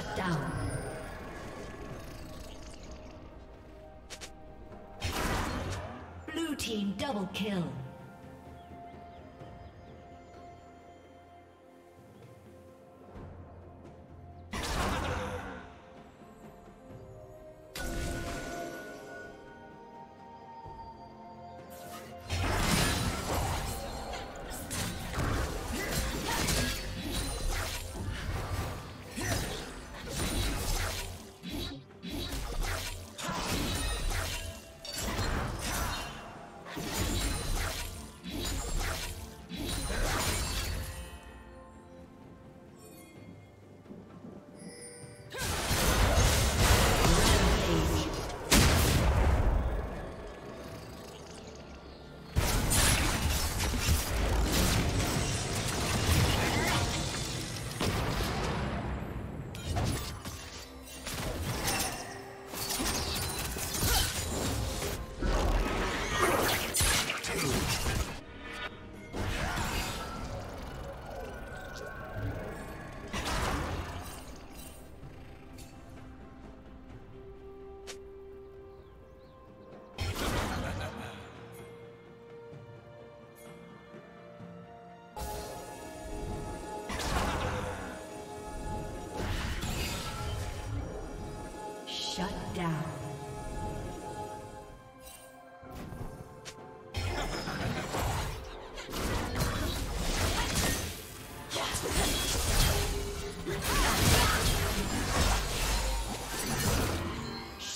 Shut down.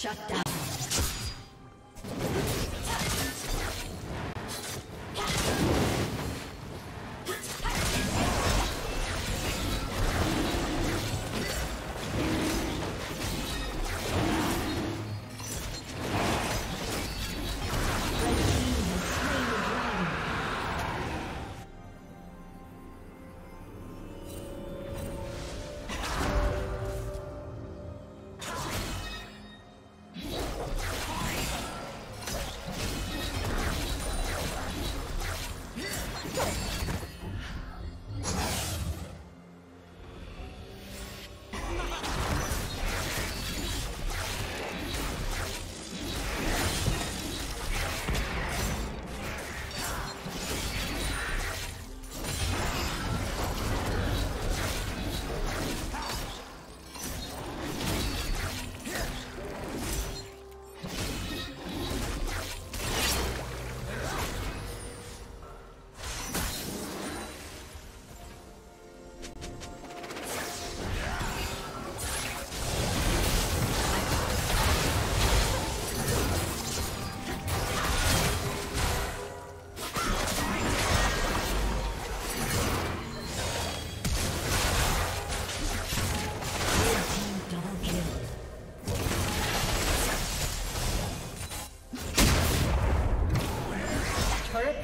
Shut down.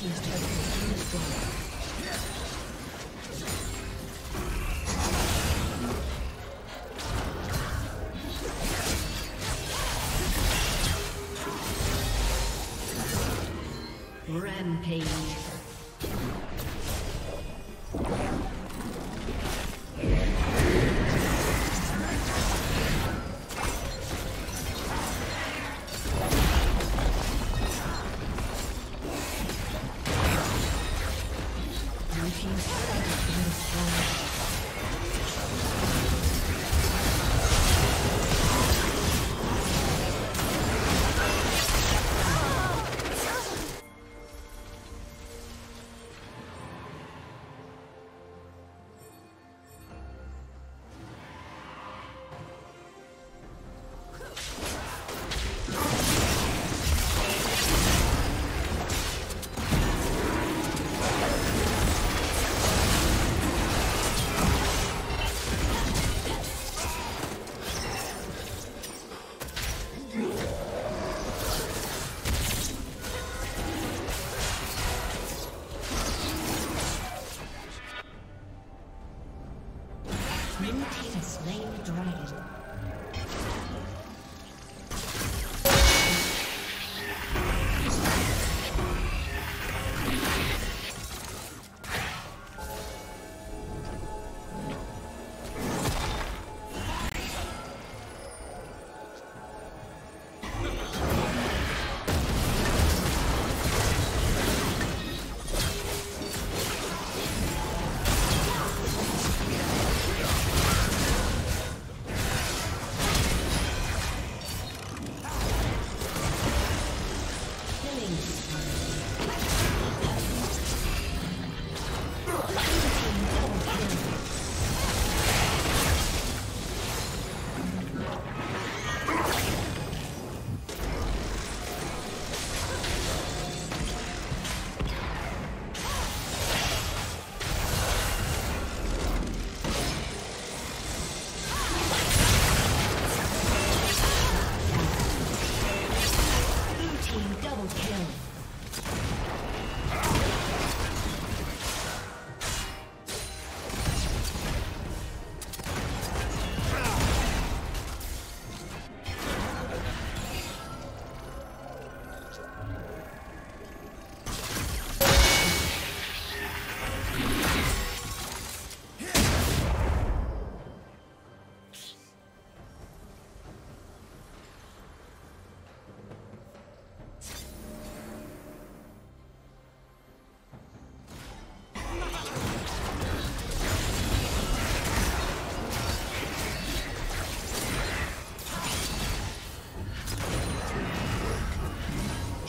team's. Rampage.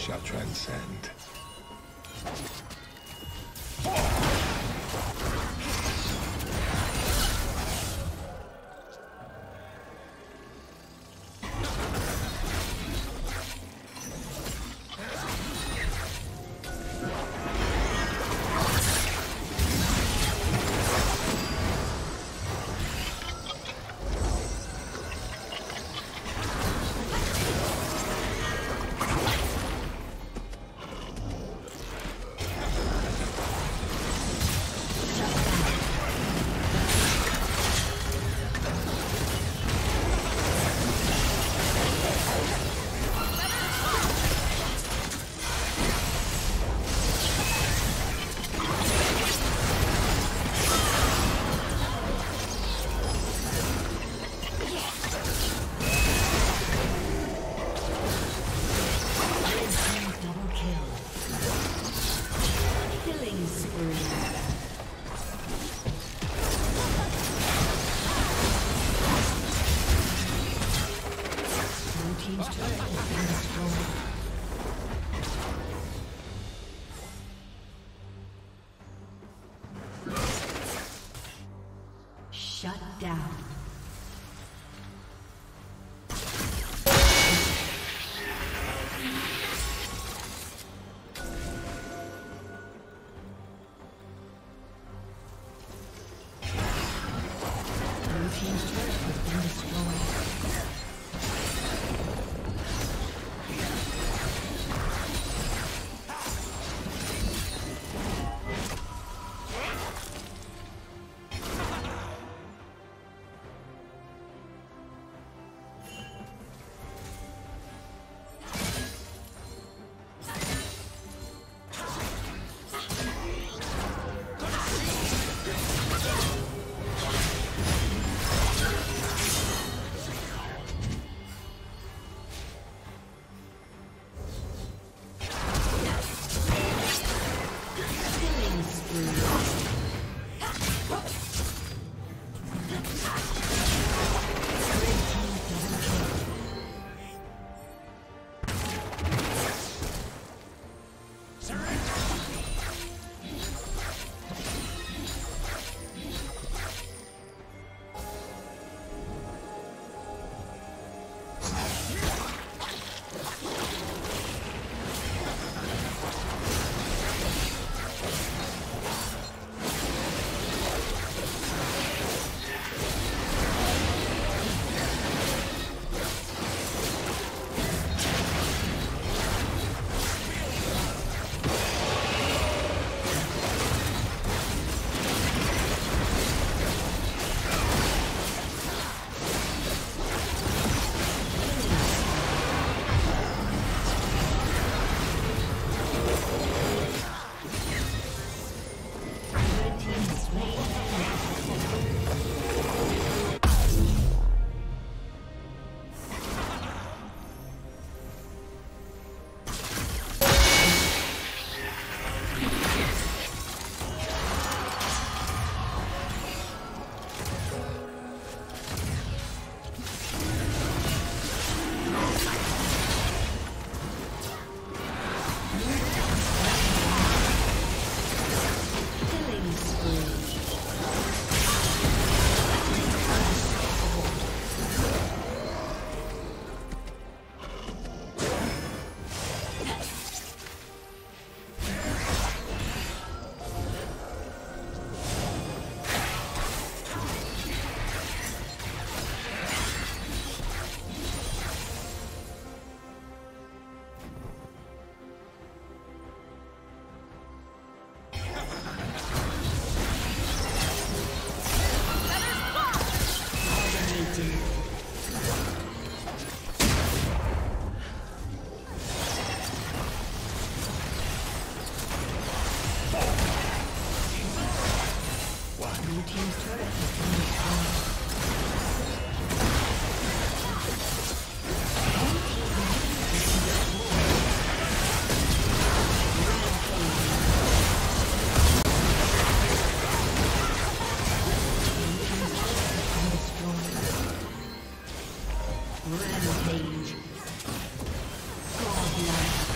Transcend. has been destroyed. Rampage. Godlike.